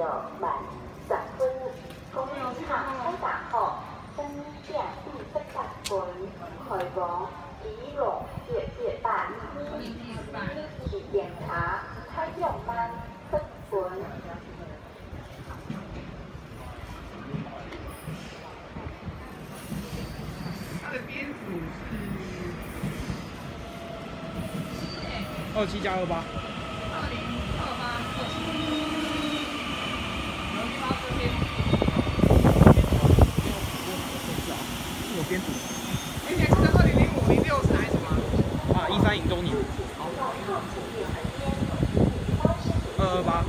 有晚十分，公演场开打后，新店第七十本开讲记录节节版，是检查开用班七本。它的编组是二七加二八。你还记得二零零五零六是哪一组吗？啊，一三零中年。二二八。